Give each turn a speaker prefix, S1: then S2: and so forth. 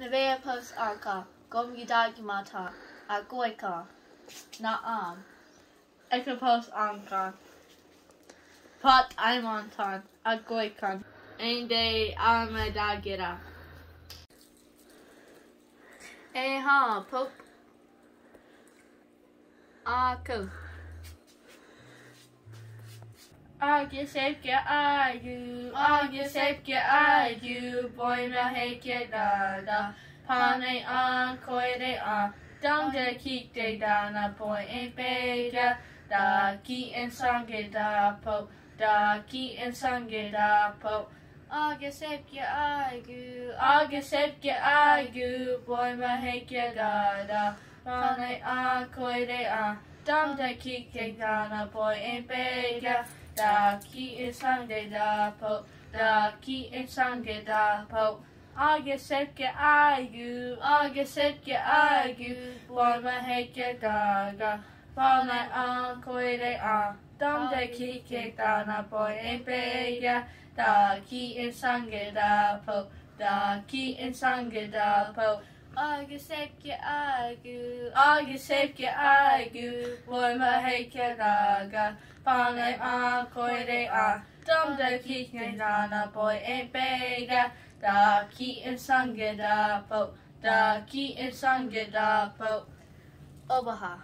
S1: Nevaeh post arca, gom gidagimata, a goika, na am.
S2: Ekapos anka. Pat aimontan, a goikan. Ende almedagira.
S1: E ha, pop. A ko.
S2: Agus efke agu, agus efke agu, boy na heke da da. Pane an koire a, dam de kik de da na boy en bega. Da ki en sange da po, da ki en sange da po.
S1: Agus agu,
S2: Agus agu, boy ma heke da da. Pane an koire a, dam de kik de da boy en bega. Da ki en sange da po, da ki en sange da po. Agus agu, agus agu, boy ma heke da da. Pane an koire a, dam de kik da na boy en bega. Da ki en sange da po, da ki en sange da po.
S1: Efke agu,
S2: Agus efke agu, boy ma heke da ga. Pane an koire a, dam de kik da na boy en bega. Da ki en sange da po, da ki en sange da po.
S1: obaha.